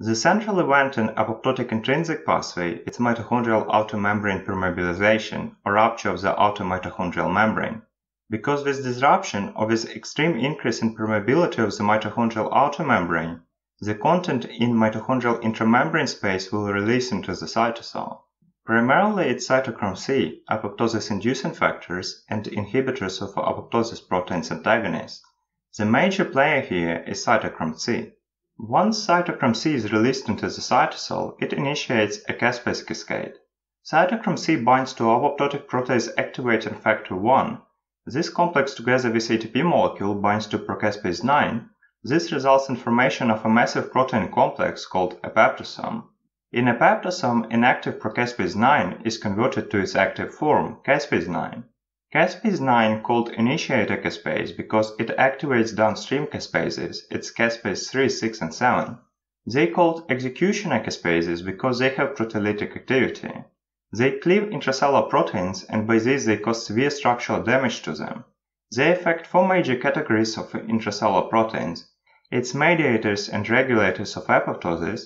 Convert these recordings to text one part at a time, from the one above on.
The central event in apoptotic intrinsic pathway is mitochondrial outer membrane permeabilization or rupture of the outer mitochondrial membrane. Because with disruption or with extreme increase in permeability of the mitochondrial outer membrane, the content in mitochondrial intramembrane space will release into the cytosol. Primarily it's cytochrome C, apoptosis-inducing factors, and inhibitors of apoptosis proteins antagonists. The major player here is cytochrome C. Once cytochrome C is released into the cytosol, it initiates a caspase cascade. Cytochrome C binds to apoptotic protease activating factor 1. This complex together with ATP molecule binds to procaspase 9. This results in formation of a massive protein complex called apoptosome. In apoptosome, inactive procaspase 9 is converted to its active form, caspase 9. Caspase 9 called initiator caspase because it activates downstream caspases, its caspase 3, 6 and 7. They called executioner caspases because they have proteolytic activity. They cleave intracellular proteins and by this they cause severe structural damage to them. They affect four major categories of intracellular proteins, its mediators and regulators of apoptosis,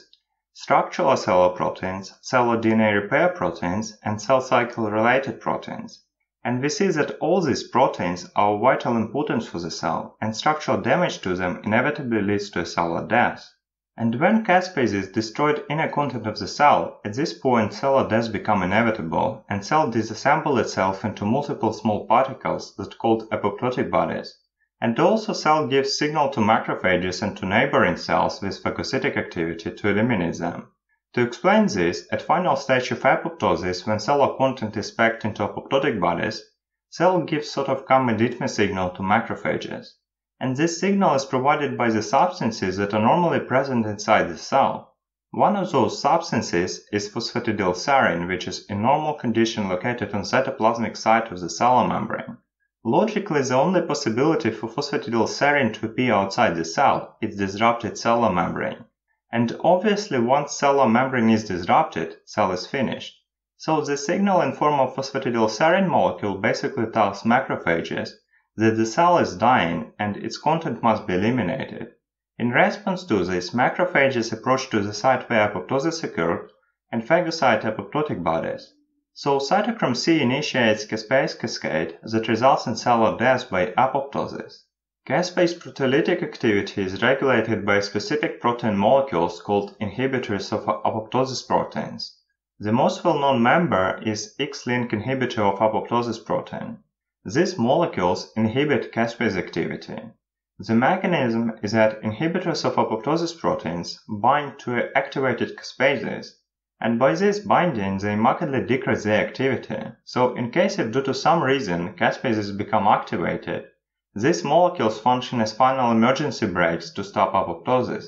structural cellular proteins, cellular DNA repair proteins, and cell cycle related proteins. And we see that all these proteins are vital importance for the cell, and structural damage to them inevitably leads to a cellular death. And when caspase destroyed inner content of the cell, at this point cellular death become inevitable, and cell disassemble itself into multiple small particles that called apoptotic bodies. And also cell gives signal to macrophages and to neighboring cells with phagocytic activity to eliminate them. To explain this, at final stage of apoptosis, when cellular content is packed into apoptotic bodies, cell gives sort of commanditme signal to macrophages. And this signal is provided by the substances that are normally present inside the cell. One of those substances is phosphatidylserine, which is in normal condition located on cytoplasmic side of the cellular membrane. Logically, the only possibility for phosphatidylserine to appear outside the cell is disrupted cellular membrane. And obviously once cellular membrane is disrupted, cell is finished. So the signal in form of phosphatidylserine molecule basically tells macrophages that the cell is dying and its content must be eliminated. In response to this, macrophages approach to the site where apoptosis occurred and phagocyte apoptotic bodies. So cytochrome C initiates caspase cascade that results in cellular death by apoptosis. Caspase proteolytic activity is regulated by specific protein molecules called inhibitors of apoptosis proteins. The most well-known member is X-link inhibitor of apoptosis protein. These molecules inhibit caspase activity. The mechanism is that inhibitors of apoptosis proteins bind to activated caspases, and by this binding they markedly decrease their activity. So in case if due to some reason caspases become activated, these molecules function as final emergency brakes to stop apoptosis.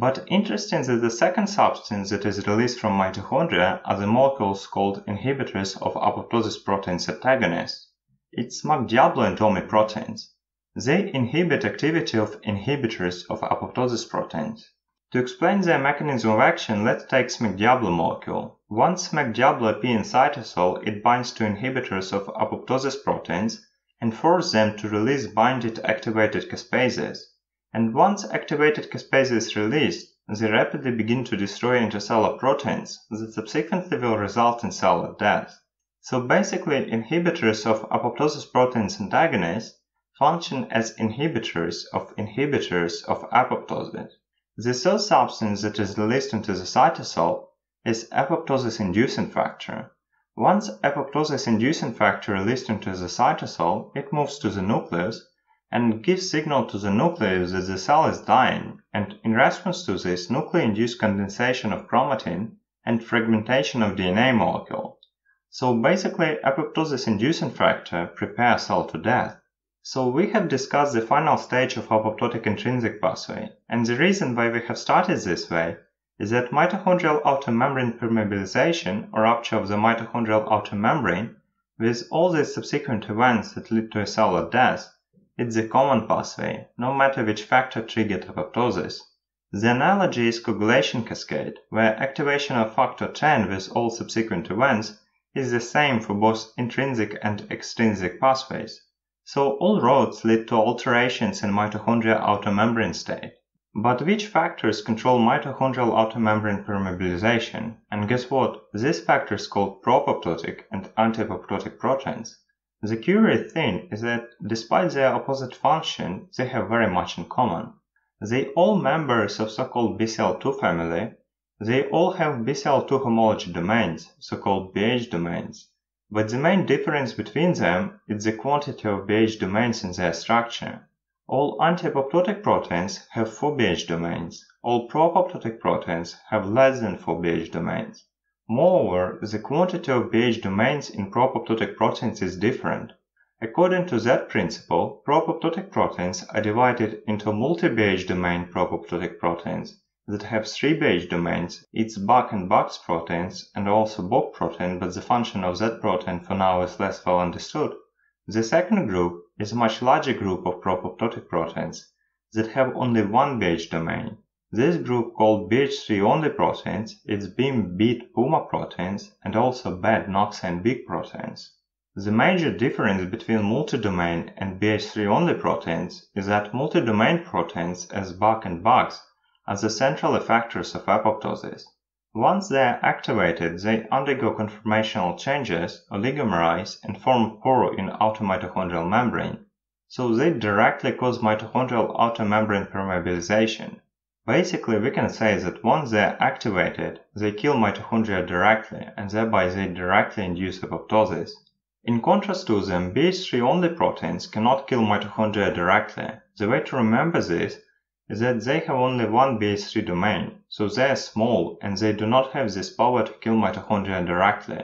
But interesting that the second substance that is released from mitochondria are the molecules called inhibitors of apoptosis proteins antagonists. It's SMAC-Diablo and Tomy proteins. They inhibit activity of inhibitors of apoptosis proteins. To explain their mechanism of action, let's take SMAC-Diablo molecule. Once SMAC-Diablo appears in cytosol, it binds to inhibitors of apoptosis proteins and force them to release binded activated caspases. And once activated caspase is released, they rapidly begin to destroy intracellular proteins that subsequently will result in cellular death. So basically, inhibitors of apoptosis proteins antagonists function as inhibitors of inhibitors of apoptosis. The third substance that is released into the cytosol is apoptosis inducing factor, once apoptosis-inducing factor released into the cytosol, it moves to the nucleus and gives signal to the nucleus that the cell is dying, and in response to this, nuclei-induced condensation of chromatin and fragmentation of DNA molecule. So basically, apoptosis-inducing factor prepares cell to death. So we have discussed the final stage of apoptotic intrinsic pathway, and the reason why we have started this way is that mitochondrial outer membrane permeabilization or rupture of the mitochondrial outer membrane with all the subsequent events that lead to a cellular death is the common pathway, no matter which factor triggered apoptosis. The analogy is coagulation cascade, where activation of factor 10 with all subsequent events is the same for both intrinsic and extrinsic pathways. So all roads lead to alterations in mitochondrial outer membrane state. But which factors control mitochondrial outer membrane permeabilization? And guess what? These factors called pro-apoptotic and anti-apoptotic proteins. The curious thing is that despite their opposite function, they have very much in common. They all members of so-called BCL2 family. They all have BCL2 homology domains, so-called BH domains. But the main difference between them is the quantity of BH domains in their structure. All anti-apoptotic proteins have 4 BH domains. All pro-apoptotic proteins have less than 4 BH domains. Moreover, the quantity of BH domains in pro-apoptotic proteins is different. According to that principle, pro-apoptotic proteins are divided into multi-BH domain pro-apoptotic proteins that have three BH domains. It's Bak and Bax proteins and also Bok protein, but the function of that protein for now is less well understood. The second group is a much larger group of pro-apoptotic proteins that have only one BH domain. This group called BH3 only proteins is BIM BID PUMA proteins and also BAD NOXA and BIK proteins. The major difference between multi-domain and BH3 only proteins is that multi-domain proteins as Bak and Bax are the central effectors of apoptosis. Once they are activated, they undergo conformational changes, oligomerize, and form pore in outer mitochondrial membrane, so they directly cause mitochondrial outer membrane permeabilization. Basically, we can say that once they are activated, they kill mitochondria directly, and thereby they directly induce apoptosis. In contrast to them, BH3-only proteins cannot kill mitochondria directly. The way to remember this is that they have only one BH3 domain, so they are small and they do not have this power to kill mitochondria directly.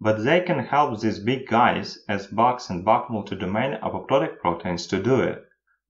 But they can help these big guys, as Bax and Bak multi-domain apoptotic proteins, to do it.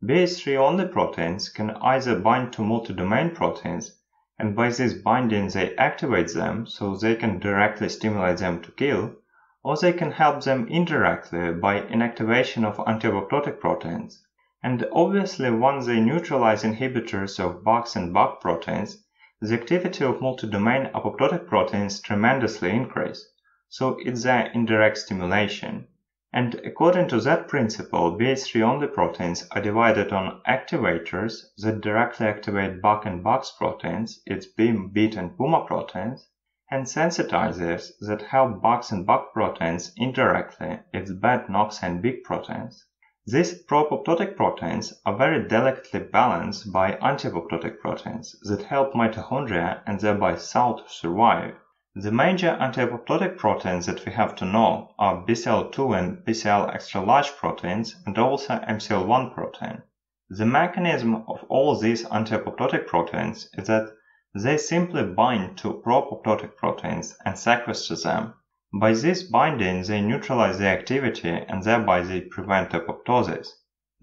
BH3 only proteins can either bind to multi-domain proteins, and by this binding they activate them so they can directly stimulate them to kill, or they can help them indirectly by inactivation of anti-apoptotic proteins. And obviously once they neutralize inhibitors of Bax and Bak proteins, the activity of multi-domain apoptotic proteins tremendously increase, so it's their indirect stimulation. And according to that principle, BH3-only proteins are divided on activators that directly activate Bak and Bax proteins, its BIM, BID and PUMA proteins, and sensitizers that help Bax and Bak proteins indirectly, its BAD, NOXA and BIK proteins. These pro-apoptotic proteins are very delicately balanced by anti-apoptotic proteins that help mitochondria and thereby cell to survive. The major anti-apoptotic proteins that we have to know are BCL2 and BCL extra large proteins and also MCL1 protein. The mechanism of all these anti-apoptotic proteins is that they simply bind to pro-apoptotic proteins and sequester them by this binding they neutralize the activity and thereby they prevent apoptosis.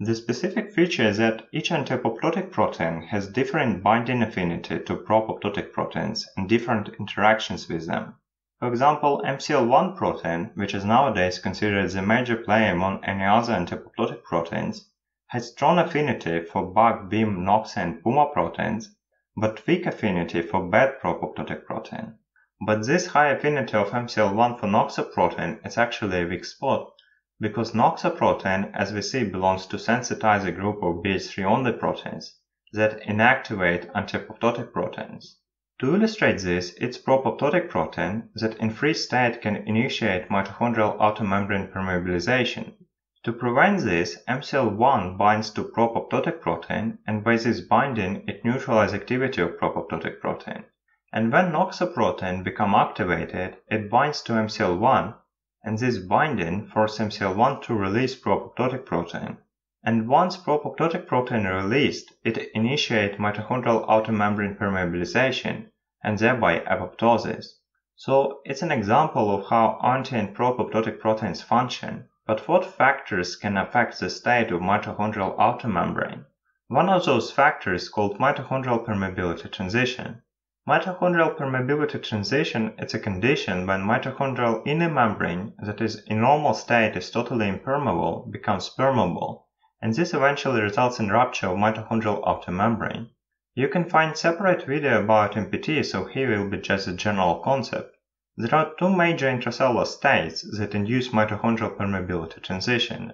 The specific feature is that each anti-apoptotic protein has different binding affinity to pro-apoptotic proteins and different interactions with them. For example, MCL1 protein, which is nowadays considered the major player among any other anti-apoptotic proteins, has strong affinity for Bak, BIM, NOXA and PUMA proteins, but weak affinity for bad pro-apoptotic protein. But this high affinity of MCL1 for NOXA protein is actually a weak spot, because NOXA protein, as we see, belongs to sensitizer group of BH3 only proteins that inactivate anti-apoptotic proteins. To illustrate this, it's pro-apoptotic protein that in free state can initiate mitochondrial outer membrane permeabilization. To prevent this, MCL1 binds to pro-apoptotic protein and by this binding it neutralizes activity of pro-apoptotic protein. And when NOXA protein become activated, it binds to MCL1, and this binding forces MCL1 to release pro-apoptotic protein. And once pro-apoptotic protein released, it initiates mitochondrial outer membrane permeabilization and thereby apoptosis. So it's an example of how anti and pro-apoptotic proteins function. But what factors can affect the state of mitochondrial outer membrane? One of those factors called mitochondrial permeability transition. Mitochondrial permeability transition is a condition when mitochondrial inner membrane that is in normal state is totally impermeable becomes permeable, and this eventually results in rupture of mitochondrial outer membrane. You can find separate video about MPT, so here will be just a general concept. There are two major intracellular states that induce mitochondrial permeability transition.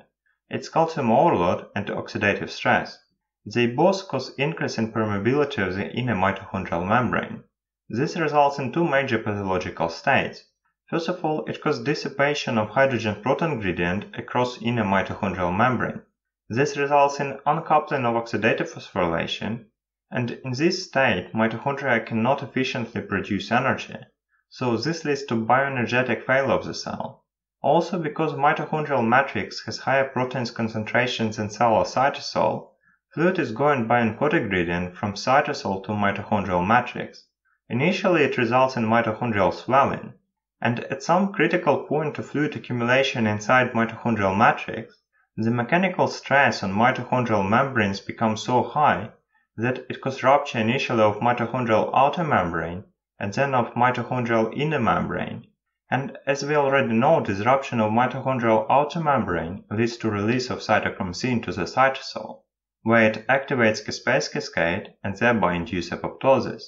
It's calcium overload and oxidative stress. They both cause increase in permeability of the inner mitochondrial membrane. This results in two major pathological states. First of all, it causes dissipation of hydrogen-proton gradient across inner mitochondrial membrane. This results in uncoupling of oxidative phosphorylation, and in this state mitochondria cannot efficiently produce energy, so this leads to bioenergetic failure of the cell. Also because mitochondrial matrix has higher proteins concentrations than cellular cytosol, fluid is going by oncotic gradient from cytosol to mitochondrial matrix. Initially it results in mitochondrial swelling, and at some critical point of fluid accumulation inside mitochondrial matrix, the mechanical stress on mitochondrial membranes becomes so high that it causes rupture initially of mitochondrial outer membrane and then of mitochondrial inner membrane. And as we already know, disruption of mitochondrial outer membrane leads to release of cytochrome C into the cytosol, where it activates caspase cascade and thereby induces apoptosis.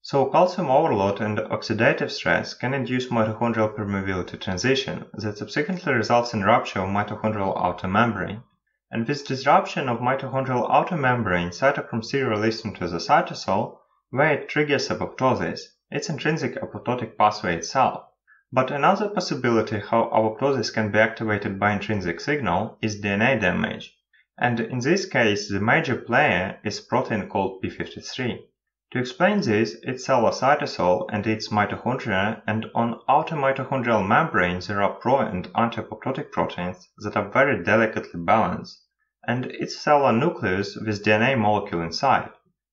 So calcium overload and oxidative stress can induce mitochondrial permeability transition that subsequently results in rupture of mitochondrial outer membrane. And with disruption of mitochondrial outer membrane, cytochrome C released into the cytosol, where it triggers apoptosis, its intrinsic apoptotic pathway itself. But another possibility how apoptosis can be activated by intrinsic signal is DNA damage. And in this case, the major player is protein called P53. To explain this, it's cellular cytosol and its mitochondria, and on outer mitochondrial membrane there are pro and anti-apoptotic proteins that are very delicately balanced, and its cellular nucleus with DNA molecule inside.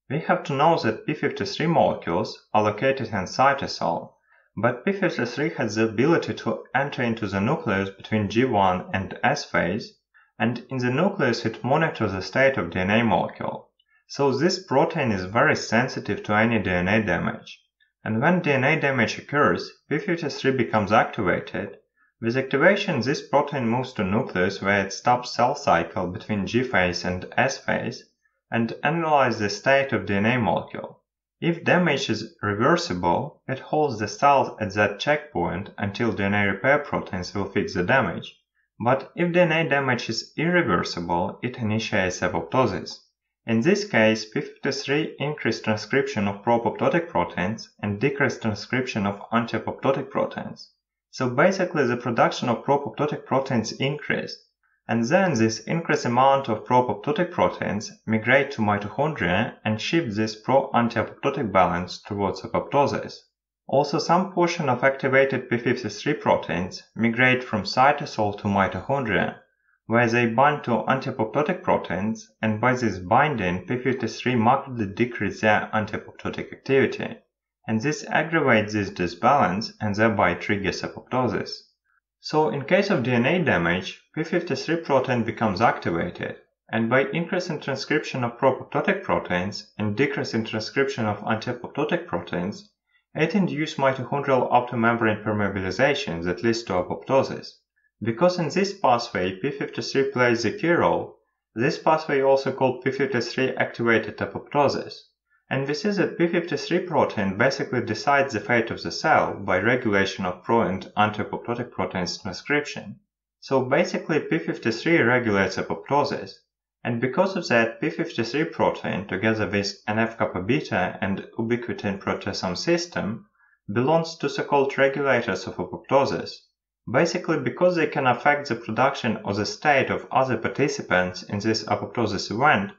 We have to know that p53 molecules are located in cytosol, but p53 has the ability to enter into the nucleus between G1 and S phase, and in the nucleus it monitors the state of DNA molecule. So this protein is very sensitive to any DNA damage. And when DNA damage occurs, p53 becomes activated. With activation, this protein moves to nucleus where it stops cell cycle between G phase and S phase and analyzes the state of DNA molecule. If damage is reversible, it holds the cell at that checkpoint until DNA repair proteins will fix the damage. But if DNA damage is irreversible, it initiates apoptosis. In this case, p53 increased transcription of pro-apoptotic proteins and decreased transcription of anti-apoptotic proteins. So basically the production of pro-apoptotic proteins increased, and then this increased amount of pro-apoptotic proteins migrate to mitochondria and shift this pro-anti-apoptotic balance towards apoptosis. Also some portion of activated p53 proteins migrate from cytosol to mitochondria, where they bind to anti-apoptotic proteins, and by this binding, p53 markedly decrease their anti-apoptotic activity, and this aggravates this disbalance and thereby triggers apoptosis. So in case of DNA damage, p53 protein becomes activated, and by increasing transcription of pro-apoptotic proteins and decreasing transcription of anti-apoptotic proteins, it induces mitochondrial outer membrane permeabilization that leads to apoptosis. Because in this pathway p53 plays a key role, this pathway also called p53 activated apoptosis. And we see that p53 protein basically decides the fate of the cell by regulation of pro and anti-apoptotic proteins transcription. So basically p53 regulates apoptosis, and because of that p53 protein together with NF-kappa beta and ubiquitin proteasome system belongs to so-called regulators of apoptosis Basically because they can affect the production or the state of other participants in this apoptosis event,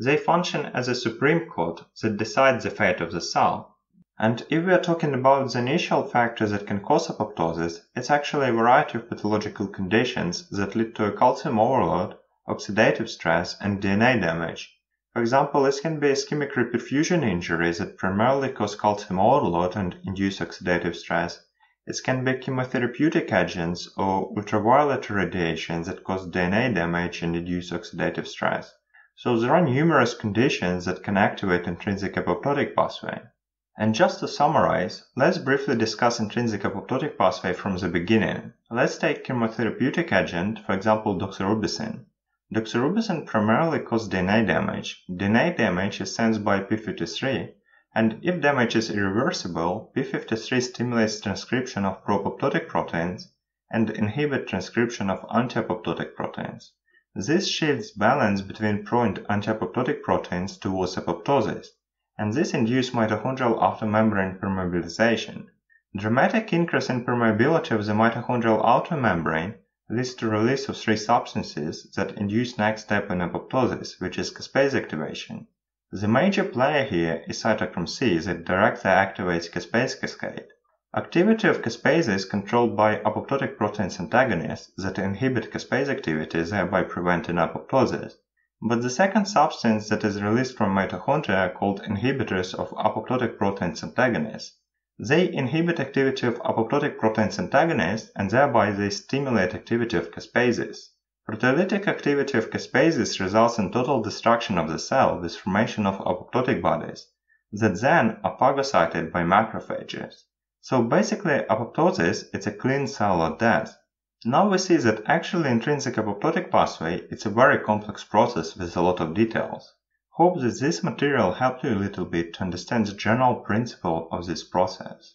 they function as a supreme court that decides the fate of the cell. And if we are talking about the initial factors that can cause apoptosis, it's actually a variety of pathological conditions that lead to a calcium overload, oxidative stress, and DNA damage. For example, this can be ischemic reperfusion injuries that primarily cause calcium overload and induce oxidative stress, it can be chemotherapeutic agents or ultraviolet radiation that cause DNA damage and induce oxidative stress. So there are numerous conditions that can activate intrinsic apoptotic pathway. And just to summarize, let's briefly discuss intrinsic apoptotic pathway from the beginning. Let's take chemotherapeutic agent, for example doxorubicin. Doxorubicin primarily causes DNA damage. DNA damage is sensed by p53 and if damage is irreversible, p53 stimulates transcription of pro-apoptotic proteins and inhibit transcription of anti-apoptotic proteins. This shifts balance between pro and anti-apoptotic proteins towards apoptosis, and this induces mitochondrial outer membrane permeabilization. Dramatic increase in permeability of the mitochondrial outer membrane leads to release of three substances that induce next step in apoptosis, which is caspase activation. The major player here is cytochrome C that directly activates caspase cascade. Activity of caspase is controlled by apoptotic proteins antagonists that inhibit caspase activity, thereby preventing apoptosis. But the second substance that is released from mitochondria called inhibitors of apoptotic proteins antagonists. They inhibit activity of apoptotic proteins antagonists and thereby they stimulate activity of caspases. Proteolytic activity of caspases results in total destruction of the cell with formation of apoptotic bodies that then are phagocyted by macrophages. So basically apoptosis is a clean cellular death. Now we see that actually intrinsic apoptotic pathway is a very complex process with a lot of details. Hope that this material helped you a little bit to understand the general principle of this process.